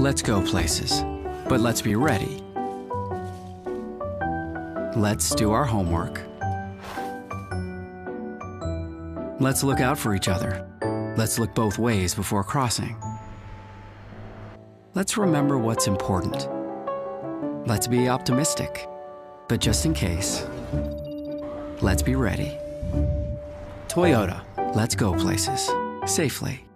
Let's go places. But let's be ready. Let's do our homework. Let's look out for each other. Let's look both ways before crossing. Let's remember what's important. Let's be optimistic. But just in case, let's be ready. Toyota, let's go places safely.